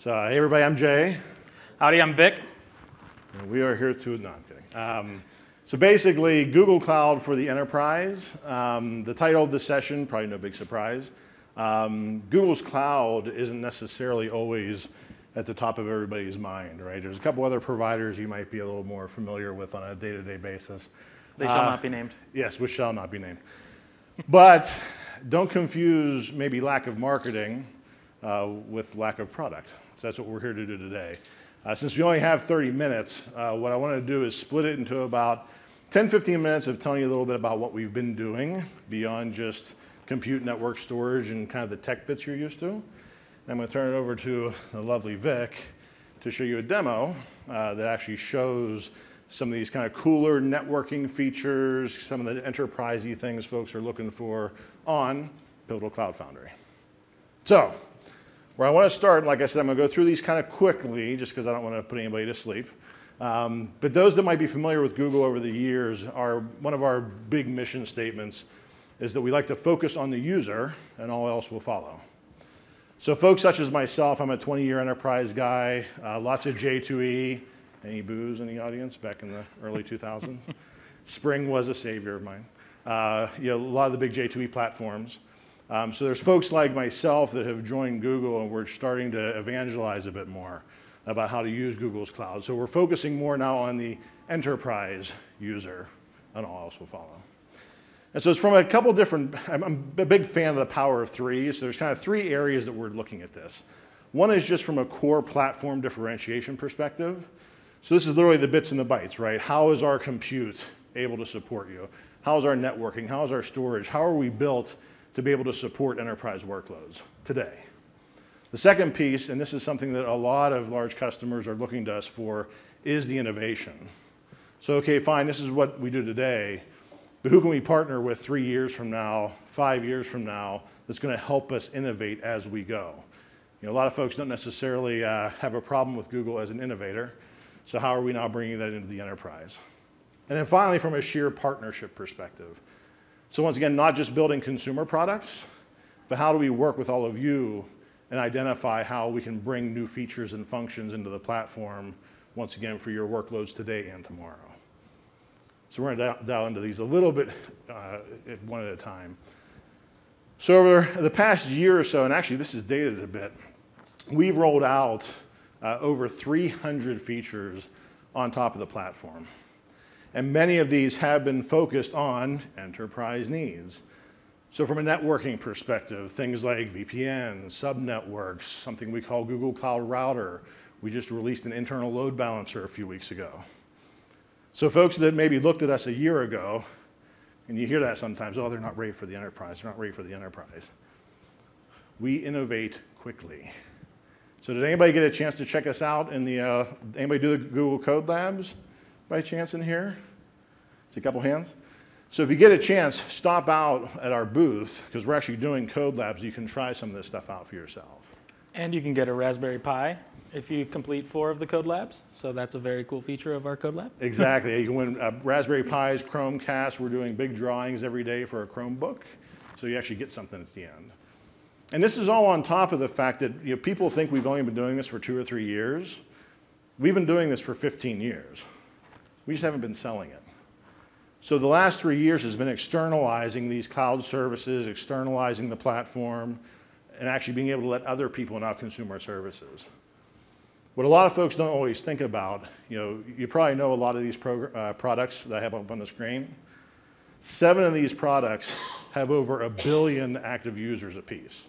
So, hey everybody, I'm Jay. Howdy, I'm Vic. And we are here to, no, I'm kidding. Um, so basically, Google Cloud for the enterprise. Um, the title of the session, probably no big surprise. Um, Google's Cloud isn't necessarily always at the top of everybody's mind, right? There's a couple other providers you might be a little more familiar with on a day-to-day basis. They shall uh, not be named. Yes, which shall not be named. but don't confuse maybe lack of marketing uh, with lack of product. So that's what we're here to do today. Uh, since we only have 30 minutes, uh, what I want to do is split it into about 10, 15 minutes of telling you a little bit about what we've been doing beyond just compute network storage and kind of the tech bits you're used to. And I'm going to turn it over to the lovely Vic to show you a demo uh, that actually shows some of these kind of cooler networking features, some of the enterprisey things folks are looking for on Pivotal Cloud Foundry. So where I want to start, like I said, I'm going to go through these kind of quickly just because I don't want to put anybody to sleep. Um, but those that might be familiar with Google over the years are one of our big mission statements is that we like to focus on the user and all else will follow. So folks such as myself, I'm a 20-year enterprise guy, uh, lots of J2E. Any booze in the audience back in the early 2000s? Spring was a savior of mine. Uh, you know, a lot of the big J2E platforms. Um, so there's folks like myself that have joined Google and we're starting to evangelize a bit more about how to use Google's cloud. So we're focusing more now on the enterprise user and all else will follow. And so it's from a couple different, I'm a big fan of the power of three. So there's kind of three areas that we're looking at this. One is just from a core platform differentiation perspective. So this is literally the bits and the bytes, right? How is our compute able to support you? How is our networking? How is our storage? How are we built to be able to support enterprise workloads today. The second piece, and this is something that a lot of large customers are looking to us for, is the innovation. So, okay, fine, this is what we do today, but who can we partner with three years from now, five years from now, that's going to help us innovate as we go? You know, a lot of folks don't necessarily uh, have a problem with Google as an innovator, so how are we now bringing that into the enterprise? And then finally, from a sheer partnership perspective, so once again, not just building consumer products, but how do we work with all of you and identify how we can bring new features and functions into the platform, once again, for your workloads today and tomorrow. So we're going to dial into these a little bit uh, one at a time. So over the past year or so, and actually this is dated a bit, we've rolled out uh, over 300 features on top of the platform. And many of these have been focused on enterprise needs. So from a networking perspective, things like VPN, subnetworks, something we call Google Cloud Router. We just released an internal load balancer a few weeks ago. So folks that maybe looked at us a year ago, and you hear that sometimes, oh, they're not ready for the enterprise, they're not ready for the enterprise. We innovate quickly. So did anybody get a chance to check us out in the, uh, anybody do the Google Code Labs? By chance in here? See a couple hands? So if you get a chance, stop out at our booth because we're actually doing code labs. You can try some of this stuff out for yourself. And you can get a Raspberry Pi if you complete four of the code labs. So that's a very cool feature of our code lab. Exactly. you can win uh, Raspberry Pis, Chromecast. We're doing big drawings every day for a Chromebook. So you actually get something at the end. And this is all on top of the fact that you know, people think we've only been doing this for two or three years. We've been doing this for 15 years. We just haven't been selling it. So the last three years has been externalizing these cloud services, externalizing the platform, and actually being able to let other people now consume our services. What a lot of folks don't always think about, you know, you probably know a lot of these uh, products that I have up on the screen. Seven of these products have over a billion active users apiece,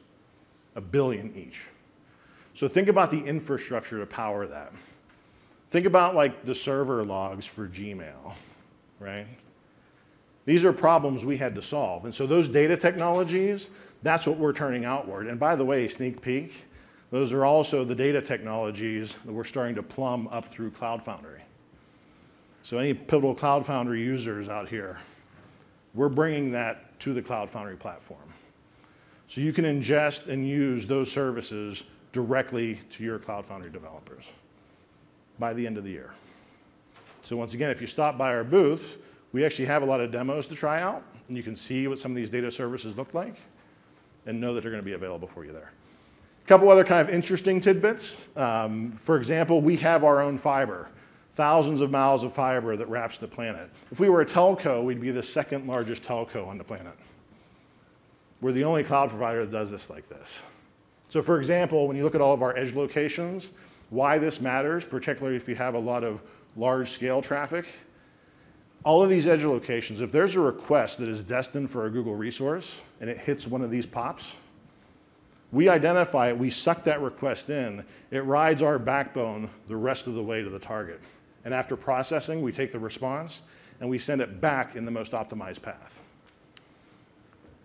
a billion each. So think about the infrastructure to power that. Think about like the server logs for Gmail, right? These are problems we had to solve. And so those data technologies, that's what we're turning outward. And by the way, sneak peek, those are also the data technologies that we're starting to plumb up through Cloud Foundry. So any Pivotal Cloud Foundry users out here, we're bringing that to the Cloud Foundry platform. So you can ingest and use those services directly to your Cloud Foundry developers by the end of the year. So once again, if you stop by our booth, we actually have a lot of demos to try out, and you can see what some of these data services look like and know that they're going to be available for you there. A couple other kind of interesting tidbits. Um, for example, we have our own fiber, thousands of miles of fiber that wraps the planet. If we were a telco, we'd be the second largest telco on the planet. We're the only cloud provider that does this like this. So for example, when you look at all of our edge locations, why this matters, particularly if you have a lot of large scale traffic, all of these edge locations, if there's a request that is destined for a Google resource and it hits one of these pops, we identify it, we suck that request in, it rides our backbone the rest of the way to the target. And after processing, we take the response and we send it back in the most optimized path.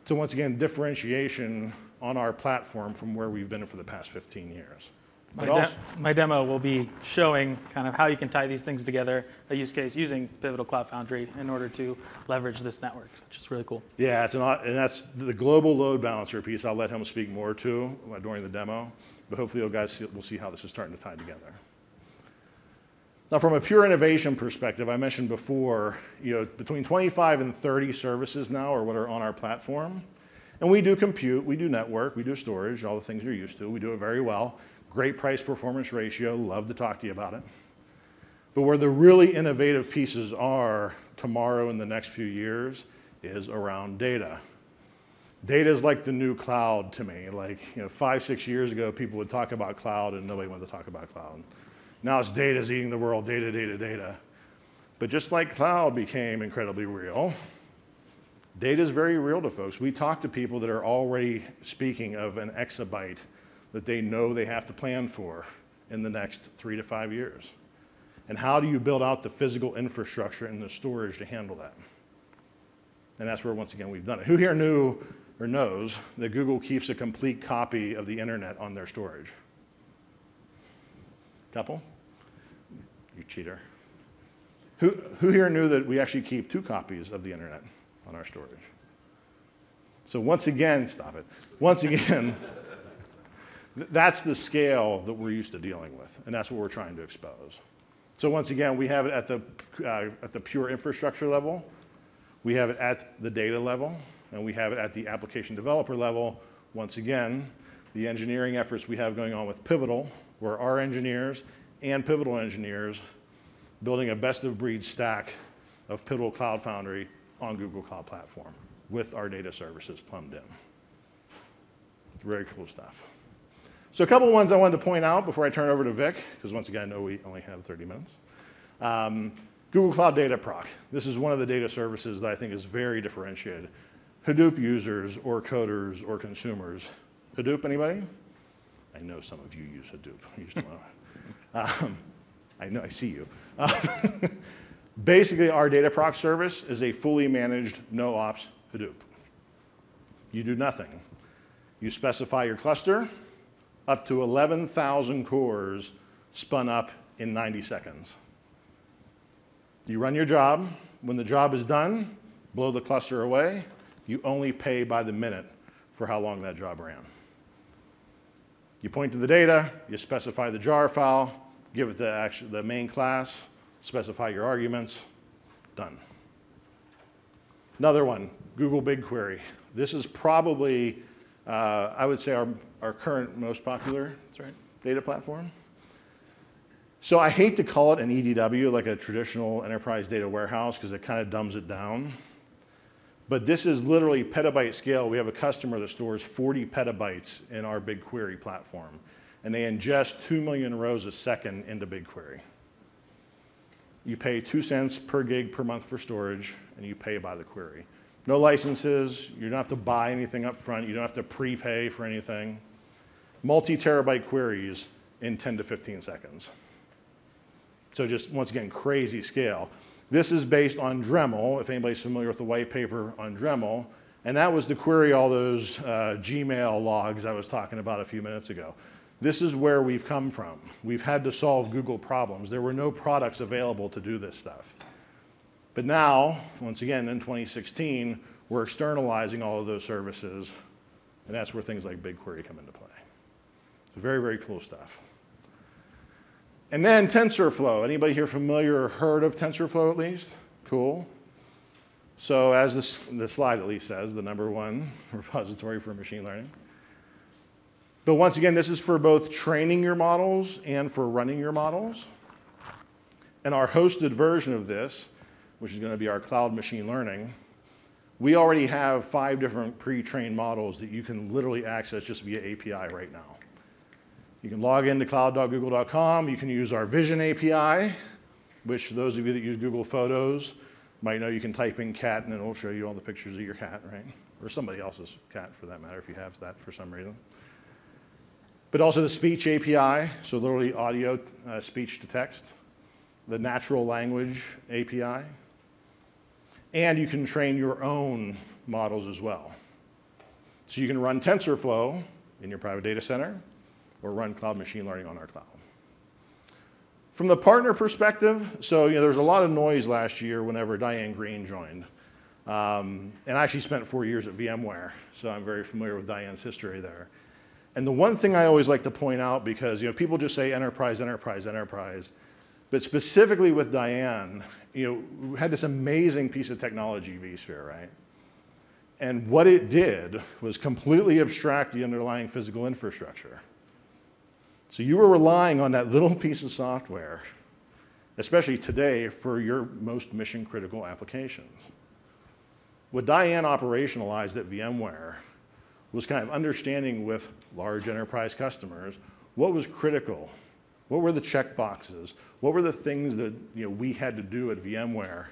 So once again, differentiation on our platform from where we've been for the past 15 years. My, de- my demo will be showing kind of how you can tie these things together, a use case using Pivotal Cloud Foundry in order to leverage this network, which is really cool. yeah, it's an, and that's the global load balancer piece. I'll let him speak more to uh, during the demo, but hopefully you guys see, will see how this is starting to tie together. Now, from a pure innovation perspective, I mentioned before, you know, between 25 and 30 services now are what are on our platform. And we do compute, we do network, we do storage, all the things you're used to. We do it very well. Great price performance ratio, love to talk to you about it. But where the really innovative pieces are tomorrow in the next few years is around data. Data is like the new cloud to me. Like, you know, five, six years ago, people would talk about cloud and nobody wanted to talk about cloud. Now it's data's eating the world, data, data, data. But just like cloud became incredibly real, data is very real to folks. We talk to people that are already speaking of an exabyte that they know they have to plan for in the next three to five years. And how do you build out the physical infrastructure and the storage to handle that? And that's where, once again, we've done it. Who here knew or knows that Google keeps a complete copy of the internet on their storage? Couple? You cheater. Who, who here knew that we actually keep two copies of the internet on our storage? So once again, stop it. Once again, that's the scale that we're used to dealing with, and that's what we're trying to expose. So once again, we have it at the, uh, at the pure infrastructure level, we have it at the data level, and we have it at the application developer level. Once again, the engineering efforts we have going on with Pivotal, where our engineers and Pivotal engineers building a best of breed stack of Pivotal Cloud Foundry on Google Cloud Platform with our data services plumbed in. Very cool stuff. So a couple of ones I wanted to point out before I turn over to Vic, because once again, I know we only have 30 minutes. Um, Google Cloud Dataproc. This is one of the data services that I think is very differentiated. Hadoop users or coders or consumers. Hadoop, anybody? I know some of you use Hadoop. You just don't know. Um, I know, I see you. basically, our Dataproc service is a fully managed no ops Hadoop. You do nothing. You specify your cluster, up to 11,000 cores spun up in 90 seconds. You run your job. When the job is done, blow the cluster away. You only pay by the minute for how long that job ran. You point to the data, you specify the jar file, give it the, actual, the main class, specify your arguments, done. Another one, Google BigQuery. This is probably, uh, I would say, our, our current most popular That's right. data platform. So I hate to call it an EDW, like a traditional enterprise data warehouse, because it kind of dumbs it down. But this is literally petabyte scale. We have a customer that stores 40 petabytes in our BigQuery platform, and they ingest 2 million rows a second into BigQuery. You pay two cents per gig per month for storage, and you pay by the query. No licenses, you don't have to buy anything up front, you don't have to prepay for anything. Multi-terabyte queries in 10 to 15 seconds. So just, once again, crazy scale. This is based on Dremel, if anybody's familiar with the white paper on Dremel, and that was to query all those uh, Gmail logs I was talking about a few minutes ago. This is where we've come from. We've had to solve Google problems. There were no products available to do this stuff. But now, once again, in 2016, we're externalizing all of those services, and that's where things like BigQuery come into play. So very, very cool stuff. And then TensorFlow. Anybody here familiar or heard of TensorFlow at least? Cool. So as this, the slide at least says, the number one repository for machine learning. But once again, this is for both training your models and for running your models. And our hosted version of this, which is going to be our cloud machine learning, we already have five different pre-trained models that you can literally access just via API right now. You can log into cloud.google.com. You can use our Vision API, which those of you that use Google Photos might know you can type in cat and it will show you all the pictures of your cat, right? Or somebody else's cat for that matter, if you have that for some reason. But also the speech API, so literally audio, uh, speech to text, the natural language API, and you can train your own models as well. So you can run TensorFlow in your private data center or run cloud machine learning on our cloud. From the partner perspective, so you know, there was a lot of noise last year whenever Diane Greene joined. Um, and I actually spent four years at VMware, so I'm very familiar with Diane's history there. And the one thing I always like to point out, because you know, people just say enterprise, enterprise, enterprise, but specifically with Diane, you know, we had this amazing piece of technology, vSphere, right? And what it did was completely abstract the underlying physical infrastructure. So you were relying on that little piece of software, especially today, for your most mission critical applications. What Diane operationalized at VMware was kind of understanding with large enterprise customers what was critical what were the check boxes? What were the things that you know, we had to do at VMware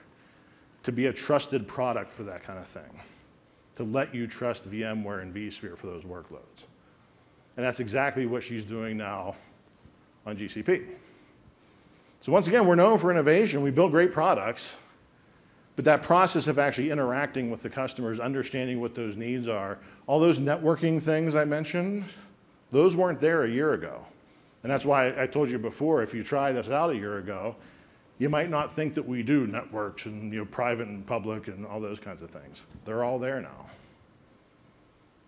to be a trusted product for that kind of thing? To let you trust VMware and vSphere for those workloads. And that's exactly what she's doing now on GCP. So once again, we're known for innovation. We build great products. But that process of actually interacting with the customers, understanding what those needs are, all those networking things I mentioned, those weren't there a year ago. And that's why I told you before, if you tried us out a year ago, you might not think that we do networks and you know, private and public and all those kinds of things. They're all there now.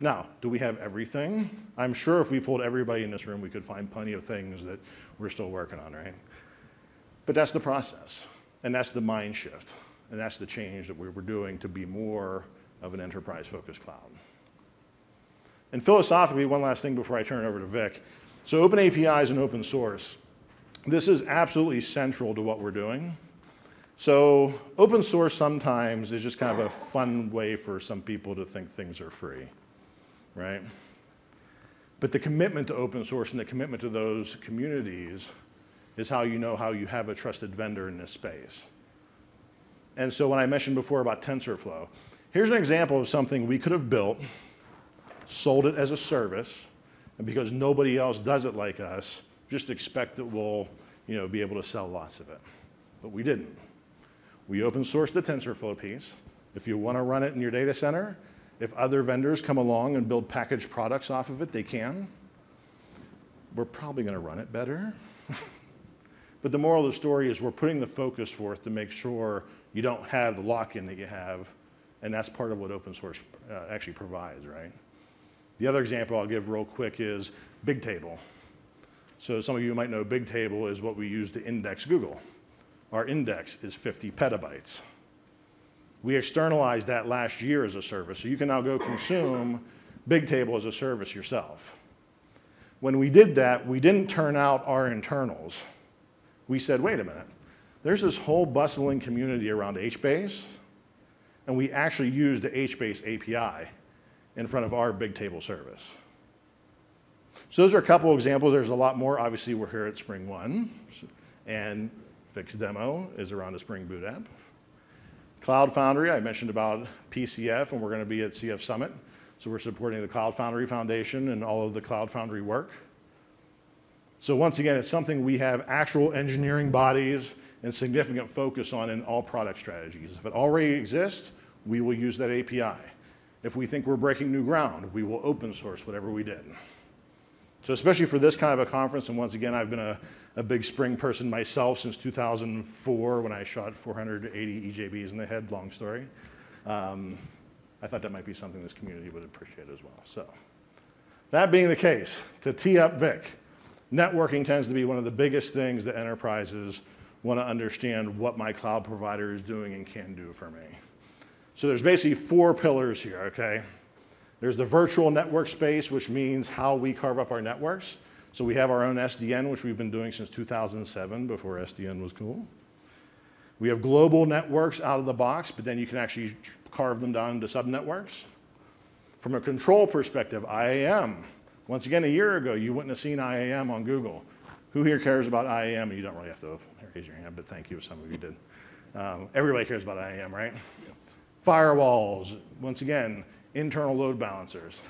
Now, do we have everything? I'm sure if we pulled everybody in this room, we could find plenty of things that we're still working on, right? But that's the process, and that's the mind shift, and that's the change that we were doing to be more of an enterprise-focused cloud. And philosophically, one last thing before I turn it over to Vic. So open APIs and open source. This is absolutely central to what we're doing. So open source sometimes is just kind of a fun way for some people to think things are free, right? But the commitment to open source and the commitment to those communities is how you know how you have a trusted vendor in this space. And so when I mentioned before about TensorFlow, here's an example of something we could have built, sold it as a service, and because nobody else does it like us, just expect that we'll you know, be able to sell lots of it. But we didn't. We open sourced the TensorFlow piece. If you want to run it in your data center, if other vendors come along and build packaged products off of it, they can. We're probably going to run it better. but the moral of the story is we're putting the focus forth to make sure you don't have the lock-in that you have, and that's part of what open source uh, actually provides, right? The other example I'll give real quick is Bigtable. So some of you might know Bigtable is what we use to index Google. Our index is 50 petabytes. We externalized that last year as a service, so you can now go consume Bigtable as a service yourself. When we did that, we didn't turn out our internals. We said, wait a minute, there's this whole bustling community around HBase, and we actually used the HBase API in front of our Bigtable service. So those are a couple examples. There's a lot more. Obviously, we're here at SpringOne, and Vic's demo is around a Spring Boot app. Cloud Foundry, I mentioned about PCF, and we're going to be at CF Summit. So we're supporting the Cloud Foundry Foundation and all of the Cloud Foundry work. So once again, it's something we have actual engineering bodies and significant focus on in all product strategies. If it already exists, we will use that API. If we think we're breaking new ground, we will open source whatever we did. So especially for this kind of a conference, and once again, I've been a, a big Spring person myself since 2004 when I shot 480 EJBs in the head, long story. Um, I thought that might be something this community would appreciate as well. So that being the case, to tee up Vic, networking tends to be one of the biggest things that enterprises want to understand what my cloud provider is doing and can do for me. So there's basically four pillars here, okay? There's the virtual network space, which means how we carve up our networks. So we have our own SDN, which we've been doing since 2007, before SDN was cool. We have global networks out of the box, but then you can actually carve them down into subnetworks. From a control perspective, IAM. Once again, a year ago, you wouldn't have seen IAM on Google. Who here cares about IAM? You don't really have to raise your hand, but thank you, if some of you did. Um, everybody cares about IAM, right? Yes. Firewalls, once again, internal load balancers.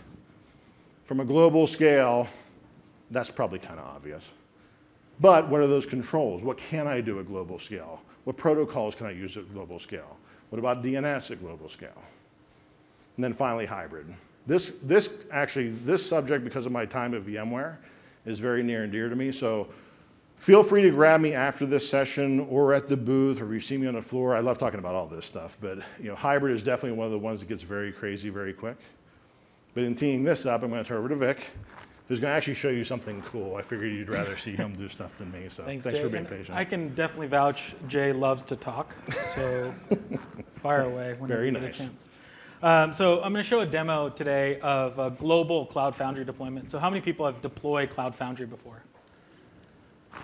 From a global scale, that's probably kind of obvious. But what are those controls? What can I do at global scale? What protocols can I use at global scale? What about DNS at global scale? And then finally, hybrid. This, this actually, this subject, because of my time at VMware, is very near and dear to me. So feel free to grab me after this session or at the booth or if you see me on the floor. I love talking about all this stuff, but you know, hybrid is definitely one of the ones that gets very crazy very quick. But in teeing this up, I'm going to turn over to Vic, who's going to actually show you something cool. I figured you'd rather see him do stuff than me, so thanks, thanks for being and patient. I can definitely vouch Jay loves to talk, so fire away when Very you get nice. a chance. Um, so I'm going to show a demo today of a global Cloud Foundry deployment. So how many people have deployed Cloud Foundry before?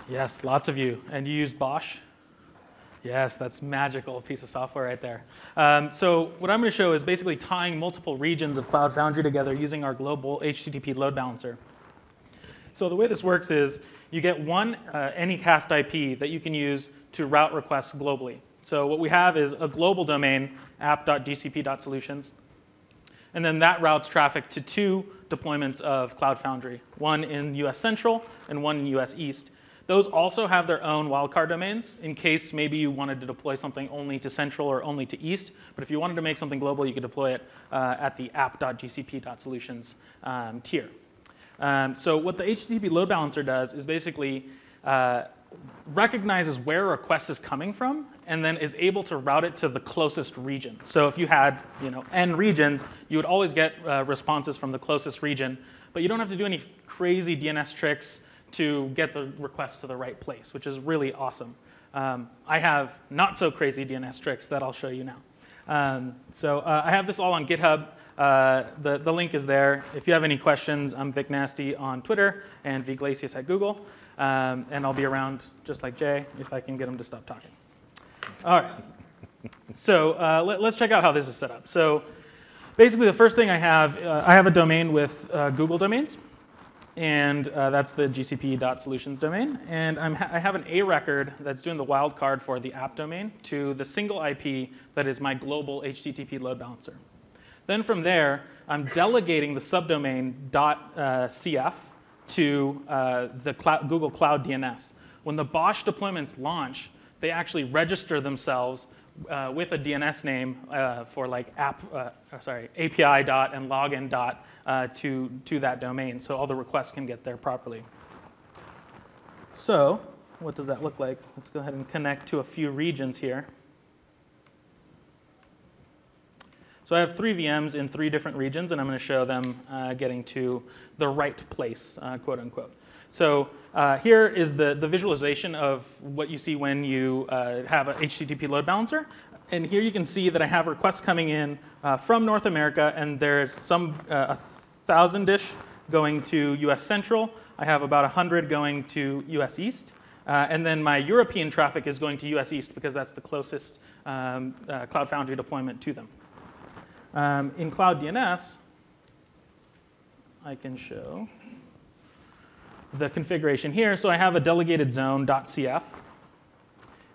Yes, lots of you. And you use BOSH? Yes, that's magical piece of software right there. Um, so what I'm going to show is basically tying multiple regions of Cloud Foundry together using our global HTTP load balancer. So the way this works is you get one uh, Anycast IP that you can use to route requests globally. So what we have is a global domain, app.gcp.solutions, and then that routes traffic to two deployments of Cloud Foundry, one in US Central and one in US East. Those also have their own wildcard domains in case maybe you wanted to deploy something only to Central or only to East. But if you wanted to make something global, you could deploy it uh, at the app.gcp.solutions um, tier. Um, so what the HTTP load balancer does is basically uh, recognizes where a request is coming from and then is able to route it to the closest region. So if you had you know, n regions, you would always get uh, responses from the closest region, but you don't have to do any crazy DNS tricks to get the request to the right place, which is really awesome. Um, I have not so crazy DNS tricks that I'll show you now. Um, so uh, I have this all on GitHub. Uh, the, the link is there. If you have any questions, I'm vicnastea on Twitter and viglesias at Google. Um, and I'll be around just like Jay if I can get him to stop talking. All right. So uh, let, us check out how this is set up. So basically, the first thing I have, uh, I have a domain with uh, Google domains. And uh, that's the gcp.solutions domain. And ha i have an A record that's doing the wildcard for the app domain to the single IP that is my global HTTP load balancer. Then from there, I'm delegating the subdomain .cf to uh, the Google Cloud DNS. When the BOSH deployments launch, they actually register themselves uh, with a DNS name uh, for like app, uh, sorry, API dot and login dot uh, to, to that domain, so all the requests can get there properly. So what does that look like? Let's go ahead and connect to a few regions here. So I have three VMs in three different regions, and I'm going to show them uh, getting to the right place, uh, quote unquote. So uh, here is the, the visualization of what you see when you uh, have a HTTP load balancer. And here you can see that I have requests coming in uh, from North America, and there's some uh, thousand-ish going to US Central. I have about 100 going to US East. and then my European traffic is going to US East because that's the closest um, Cloud Foundry deployment to them. Um, in Cloud DNS, I can show the configuration here. So I have a delegated zone.cf,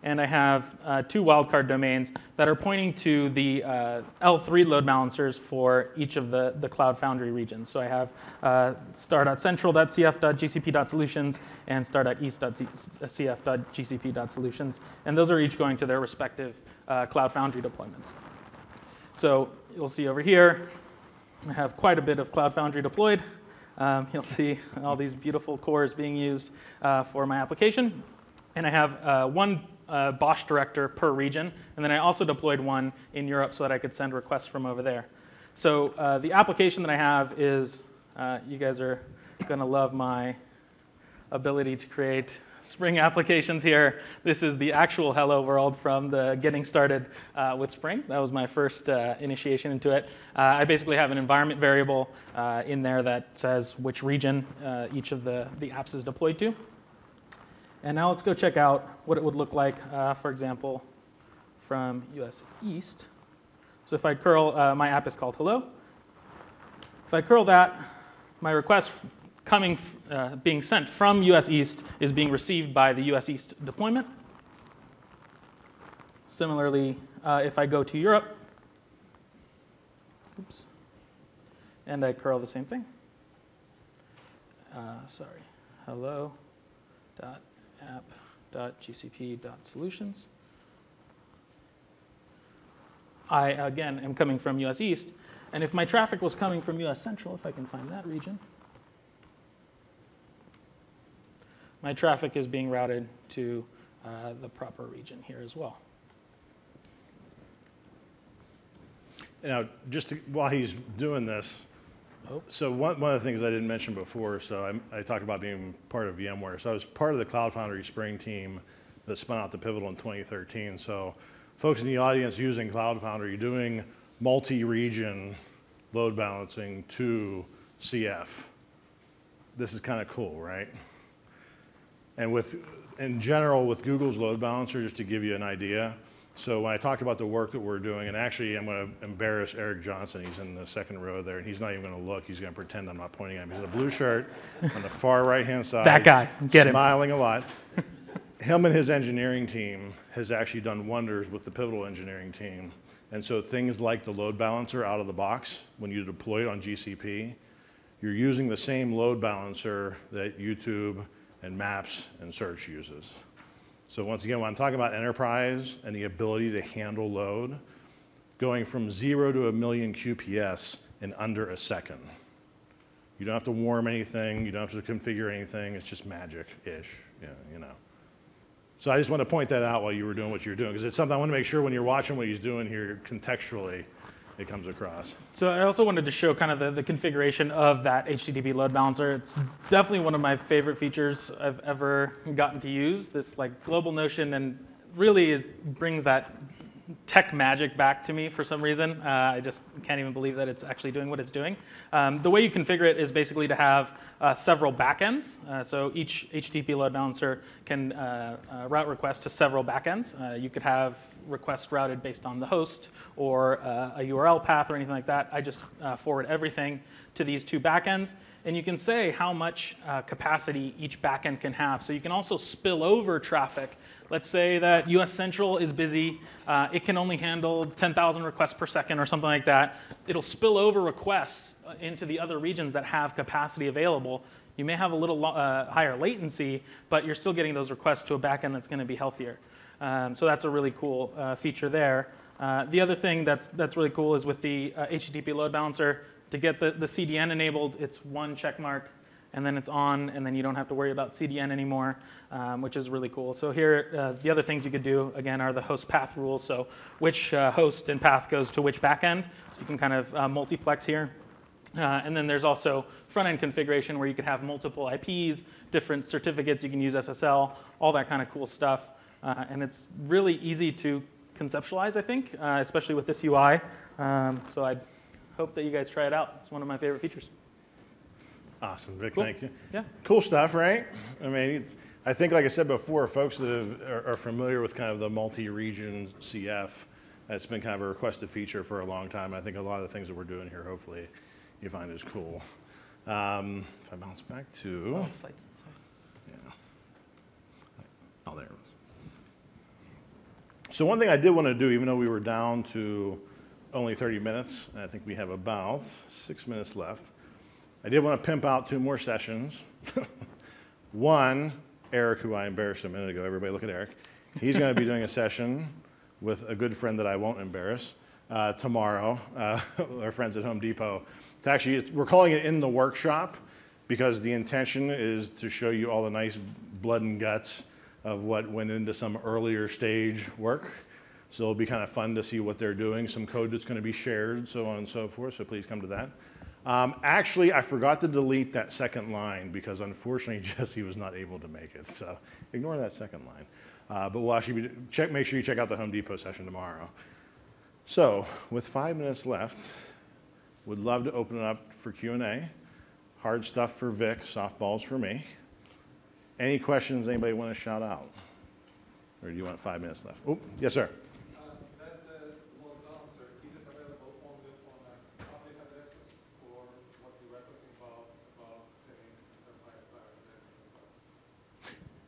and I have uh, two wildcard domains that are pointing to the uh, L3 load balancers for each of the, the Cloud Foundry regions. So I have uh, star.central.cf.gcp.solutions and star.east.cf.gcp.solutions. And those are each going to their respective uh, Cloud Foundry deployments. So you'll see over here, I have quite a bit of Cloud Foundry deployed. Um, you'll see all these beautiful cores being used uh, for my application. And I have uh, one uh, BOSH director per region. And then I also deployed one in Europe so that I could send requests from over there. So uh, the application that I have is, uh, you guys are going to love my ability to create Spring applications here. This is the actual Hello World from the getting started uh, with Spring. That was my first uh, initiation into it. Uh, I basically have an environment variable uh, in there that says which region uh, each of the, the apps is deployed to. And now let's go check out what it would look like, uh, for example, from US East. So if I curl, uh, my app is called Hello. If I curl that, my request coming, uh, being sent from US East is being received by the US East deployment. Similarly, uh, if I go to Europe, oops, and I curl the same thing. Uh, sorry, hello dot app dot gcp solutions. I again am coming from US East, and if my traffic was coming from US Central, if I can find that region, my traffic is being routed to uh, the proper region here as well. Now, just to, while he's doing this. So one, one of the things I didn't mention before, so I, I talked about being part of VMware. So I was part of the Cloud Foundry Spring team that spun out the Pivotal in 2013. So folks in the audience using Cloud Foundry, doing multi-region load balancing to CF. This is kind of cool, right? And with, in general, with Google's load balancer, just to give you an idea, so when I talked about the work that we're doing, and actually I'm going to embarrass Eric Johnson. He's in the second row there, and he's not even going to look. He's going to pretend I'm not pointing at him. He's in a blue shirt on the far right-hand side. That guy. Get him. Smiling a lot. him and his engineering team has actually done wonders with the Pivotal engineering team. And so things like the load balancer out of the box, when you deploy it on GCP, you're using the same load balancer that YouTube and Maps and Search uses. So once again, when I'm talking about enterprise and the ability to handle load, going from zero to a million QPS in under a second. You don't have to warm anything, you don't have to configure anything, it's just magic-ish, yeah, you know. So I just want to point that out while you were doing what you were doing, because it's something I want to make sure when you're watching what he's doing here contextually, it comes across. So I also wanted to show kind of the, the configuration of that HTTP load balancer. It's definitely one of my favorite features I've ever gotten to use, this like global notion, and really it brings that tech magic back to me for some reason. Uh, I just can't even believe that it's actually doing what it's doing. Um, the way you configure it is basically to have uh, several backends. Uh, so each HTTP load balancer can uh, uh, route requests to several backends. Uh, you could have requests routed based on the host or uh, a URL path or anything like that. I just uh, forward everything to these two backends. And you can say how much uh, capacity each backend can have. So you can also spill over traffic. Let's say that US Central is busy. Uh, it can only handle 10,000 requests per second or something like that. It'll spill over requests uh, into the other regions that have capacity available. You may have a little uh, higher latency, but you're still getting those requests to a backend that's going to be healthier. Um, so that's a really cool uh, feature there. Uh, the other thing that's, that's really cool is with the uh, HTTP load balancer, to get the, the CDN enabled, it's one check mark, and then it's on, and then you don't have to worry about CDN anymore, um, which is really cool. So here, uh, the other things you could do, again, are the host path rules. So which uh, host and path goes to which backend. So you can kind of uh, multiplex here. And then there's also front-end configuration where you could have multiple IPs, different certificates, you can use SSL, all that kind of cool stuff. Uh, and it's really easy to conceptualize, I think, uh, especially with this UI. Um, so I hope that you guys try it out. It's one of my favorite features. Awesome, Vic, Cool. thank you. Yeah. Cool stuff, right? I mean, it's, I think, like I said before, folks that have, are, are familiar with kind of the multi-region CF, that's been kind of a requested feature for a long time. I think a lot of the things that we're doing here, hopefully, you find is cool. Um, if I bounce back to, Oh, sites. yeah. Oh, there. So one thing I did want to do, even though we were down to only 30 minutes, and I think we have about six minutes left, I did want to pimp out two more sessions. One, Eric, who I embarrassed a minute ago, everybody look at Eric. He's going to be doing a session with a good friend that I won't embarrass uh, tomorrow, uh, our friends at Home Depot. To actually, it's, we're calling it in the workshop because the intention is to show you all the nice blood and guts of what went into some earlier stage work. So it'll be kind of fun to see what they're doing, some code that's going to be shared, so on and so forth. So please come to that. Um, actually, I forgot to delete that second line because unfortunately Jesse was not able to make it. So ignore that second line. Uh, but we'll actually check, make sure you check out the Home Depot session tomorrow. So with five minutes left, would love to open it up for Q&A. Hard stuff for Vic, softballs for me. Any questions anybody want to shout out? Or do you want five minutes left? Oh, yes, sir. The?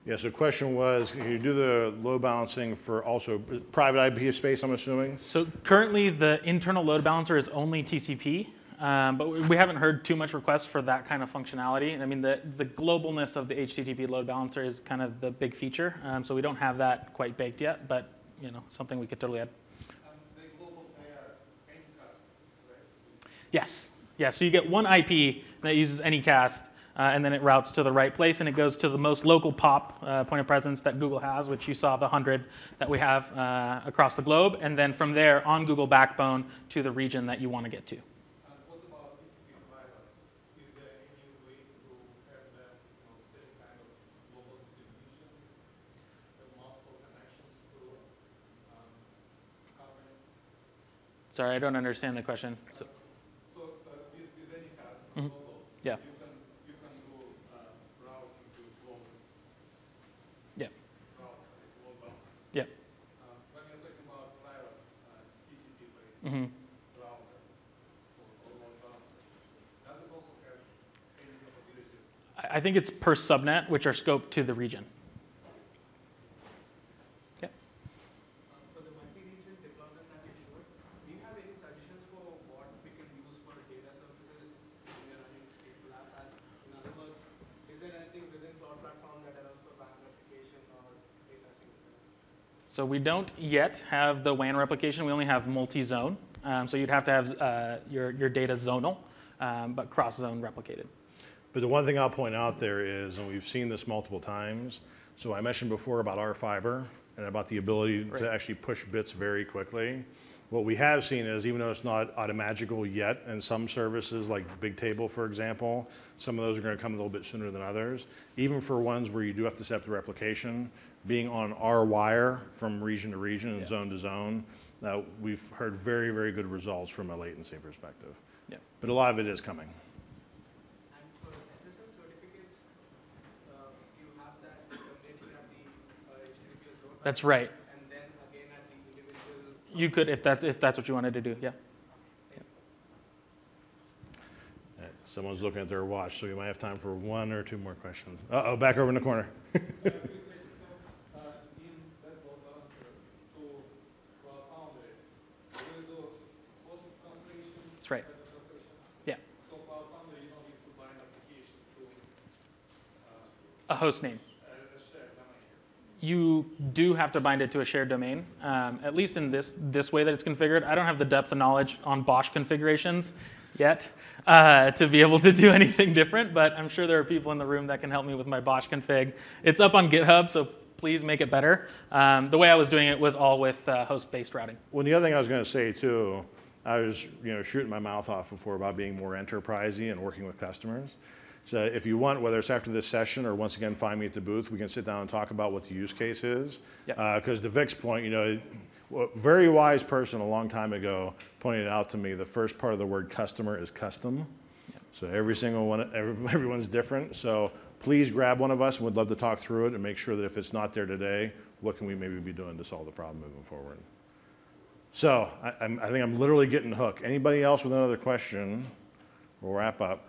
Yeah, so question was, can you do the load balancing for also private IP space, I'm assuming? So currently, the internal load balancer is only TCP, um, but we haven't heard too much requests for that kind of functionality. I mean, the, the globalness of the HTTP load balancer is kind of the big feature, um, so we don't have that quite baked yet, but you know, something we could totally add. Right? Yes, yeah. So you get one IP that uses Anycast, uh, and then it routes to the right place, and it goes to the most local POP uh, point of presence that Google has, which you saw the hundred that we have uh, across the globe, and then from there on Google Backbone to the region that you want to get to. And what about TCP private? Is there any way to have them, you know, same kind of global distribution, have multiple connections to um, companies? Sorry, I don't understand the question. So, So uh, with, with Anycast, Mhm. global, Yeah. you can, you can do uh, routing to global yeah, route, like yeah. Uh, When you're talking about private uh, TCP-based hmm router or or load does it also have any capabilities? I I think it's per subnet, which are scoped to the region. Yeah. Uh, For the multi-region deployment that you showed, do you have any suggestions for what we can use for data services when we are running stateful app? And In other words, is there anything within cloud platform that allows for WAN replication or data synchronization? So we don't yet have the WAN replication. We only have multi-zone. Um, so you'd have to have uh, your, your data zonal, um, but cross-zone replicated. But the one thing I'll point out there is, and we've seen this multiple times, so I mentioned before about our fiber and about the ability Right. to actually push bits very quickly. What we have seen is, even though it's not automagical yet, in some services like Bigtable, for example, some of those are going to come a little bit sooner than others. Even for ones where you do have to set up the replication, being on our wire from region to region and Yeah. zone to zone, uh, we've heard very, very good results from a latency perspective. Yeah. But a lot of it is coming. And for SSL certificates, uh, you have that terminating at the uh, HTTPS load That's right. and then again at the individual. You could, if that's, if that's what you wanted to do, yeah. Uh, Someone's looking at their watch, so we might have time for one or two more questions. Uh-oh, back over in the corner. Uh, quick question, so, uh, in that load balancer to Cloud Foundry, do you do host translation? That's right. type of translation? Yeah. So Cloud Foundry, you don't need to bind application to uh, A host name. You do have to bind it to a shared domain, um, at least in this, this way that it's configured. I don't have the depth of knowledge on BOSH configurations yet uh, to be able to do anything different, but I'm sure there are people in the room that can help me with my BOSH config. It's up on GitHub, so please make it better. Um, the way I was doing it was all with uh, host-based routing. Well, the other thing I was going to say too, I was you know shooting my mouth off before about being more enterprisey and working with customers. So if you want, whether it's after this session or once again find me at the booth, we can sit down and talk about what the use case is. Because uh, to Vic's point, you know, a very wise person a long time ago pointed out to me the first part of the word customer is custom. So every single one, every, everyone's different. So please grab one of us and we'd love to talk through it and make sure that if it's not there today, what can we maybe be doing to solve the problem moving forward? So I, I'm, I think I'm literally getting hooked. Anybody else with another question? We'll wrap up.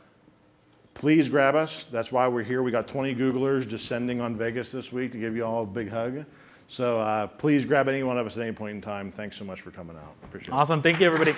Please grab us. That's why we're here. We got 20 Googlers descending on Vegas this week to give you all a big hug. So uh, please grab any one of us at any point in time. Thanks so much for coming out. Appreciate it. Awesome. Thank you, everybody.